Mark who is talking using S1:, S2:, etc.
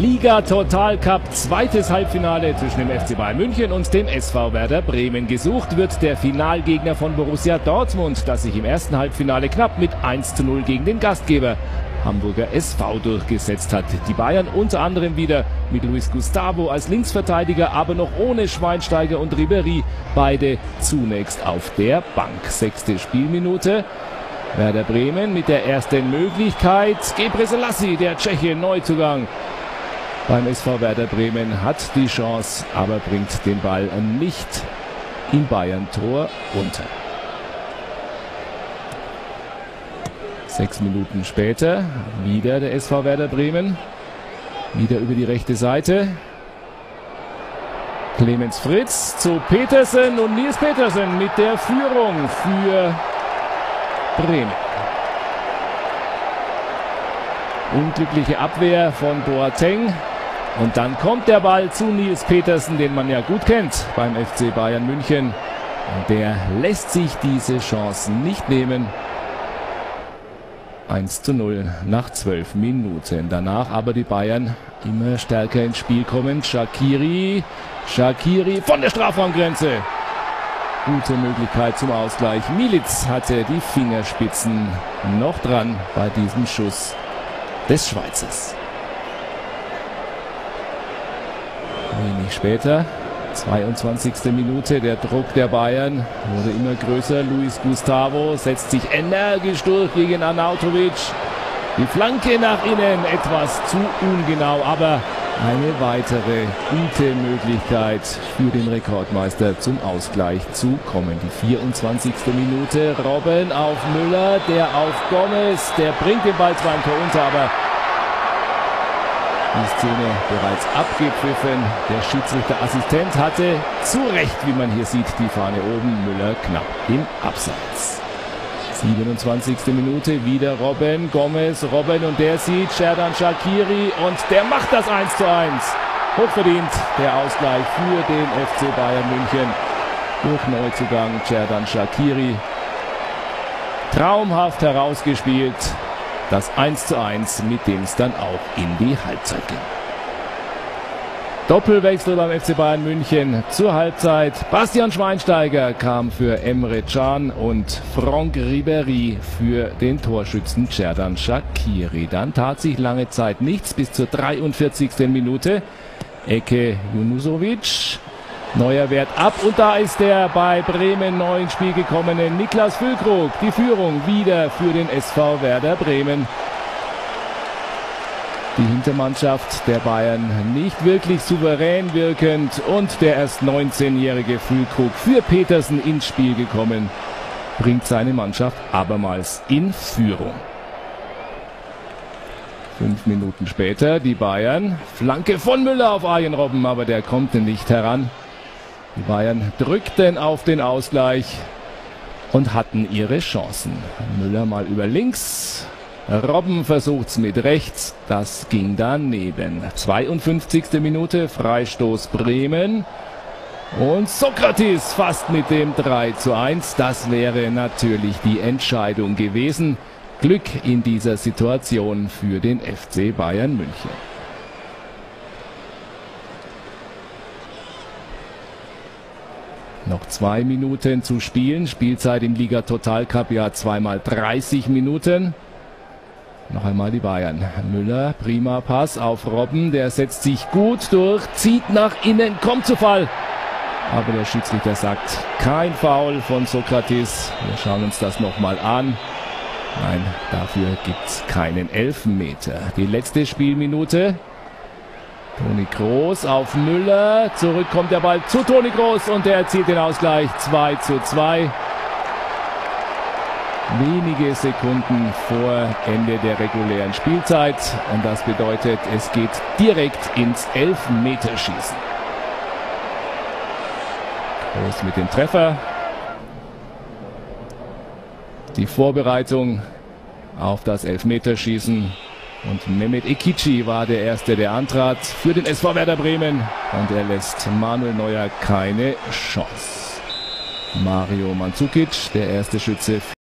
S1: Liga Total Cup, zweites Halbfinale zwischen dem FC Bayern München und dem SV Werder Bremen. Gesucht wird der Finalgegner von Borussia Dortmund, das sich im ersten Halbfinale knapp mit 1 zu 0 gegen den Gastgeber Hamburger SV durchgesetzt hat. Die Bayern unter anderem wieder mit Luis Gustavo als Linksverteidiger, aber noch ohne Schweinsteiger und Ribery. Beide zunächst auf der Bank. Sechste Spielminute. Werder Bremen mit der ersten Möglichkeit. Gebre Selassie, der Tscheche, Neuzugang beim SV Werder Bremen hat die Chance, aber bringt den Ball nicht im Bayern-Tor unter. Sechs Minuten später wieder der SV Werder Bremen. Wieder über die rechte Seite. Clemens Fritz zu Petersen und Nils Petersen mit der Führung für Bremen. Unglückliche Abwehr von Boateng. Und dann kommt der Ball zu Nils Petersen, den man ja gut kennt beim FC Bayern München. Und der lässt sich diese Chancen nicht nehmen. 1 zu 0 nach 12 Minuten. Danach aber die Bayern immer stärker ins Spiel kommen. Shakiri, Shakiri von der Strafraumgrenze. Gute Möglichkeit zum Ausgleich. Militz hatte die Fingerspitzen noch dran bei diesem Schuss des Schweizers. Wenig später, 22. Minute, der Druck der Bayern wurde immer größer. Luis Gustavo setzt sich energisch durch gegen Arnautovic. Die Flanke nach innen etwas zu ungenau, aber eine weitere gute Möglichkeit für den Rekordmeister zum Ausgleich zu kommen. Die 24. Minute, Robben auf Müller, der auf Gomez, der bringt den Ball zwar im Tor unter, aber die Szene bereits abgepfiffen. Der Schiedsrichterassistent hatte zu Recht, wie man hier sieht, die Fahne oben. Müller knapp im Abseits. 27. Minute, wieder Robben, Gomez, Robben und der sieht Sherdan Shakiri und der macht das 1 zu 1. Hochverdient der Ausgleich für den FC Bayern München durch Neuzugang Sherdan Shakiri. Traumhaft herausgespielt. Das 1 zu 1, mit dem es dann auch in die Halbzeit ging. Doppelwechsel beim FC Bayern München zur Halbzeit. Bastian Schweinsteiger kam für Emre Can und Franck Ribery für den Torschützen Cerdan Shakiri. Dann tat sich lange Zeit nichts bis zur 43. Minute. Ecke Junusovic. Neuer Wert ab und da ist der bei Bremen neu ins Spiel gekommene Niklas Füllkrug. Die Führung wieder für den SV Werder Bremen die Hintermannschaft der Bayern nicht wirklich souverän wirkend und der erst 19-jährige Füllkrug für Petersen ins Spiel gekommen, bringt seine Mannschaft abermals in Führung. Fünf Minuten später die Bayern. Flanke von Müller auf Arjen Robben, aber der kommt nicht heran. Die Bayern drückten auf den Ausgleich und hatten ihre Chancen. Müller mal über links, Robben versucht's mit rechts, das ging daneben. 52. Minute, Freistoß Bremen. Und Sokrates fast mit dem 3 zu 1. Das wäre natürlich die Entscheidung gewesen. Glück in dieser Situation für den FC Bayern München. Noch zwei Minuten zu spielen. Spielzeit im Liga Total Cup ja zweimal 30 Minuten. Noch einmal die Bayern. Müller, prima Pass auf Robben. Der setzt sich gut durch, zieht nach innen, kommt zu Fall. Aber der Schiedsrichter sagt kein Foul von Sokrates. Wir schauen uns das nochmal an. Nein, dafür gibt es keinen Elfenmeter. Die letzte Spielminute. Toni Groß auf Müller. Zurück kommt der Ball zu Toni Groß und der erzielt den Ausgleich 2 zu 2 wenige Sekunden vor Ende der regulären Spielzeit. Und das bedeutet, es geht direkt ins Elfmeterschießen. Groß mit dem Treffer. Die Vorbereitung auf das Elfmeterschießen. Und Mehmet Ekici war der Erste, der antrat für den SV Werder Bremen. Und er lässt Manuel Neuer keine Chance. Mario Mandzukic, der erste Schütze.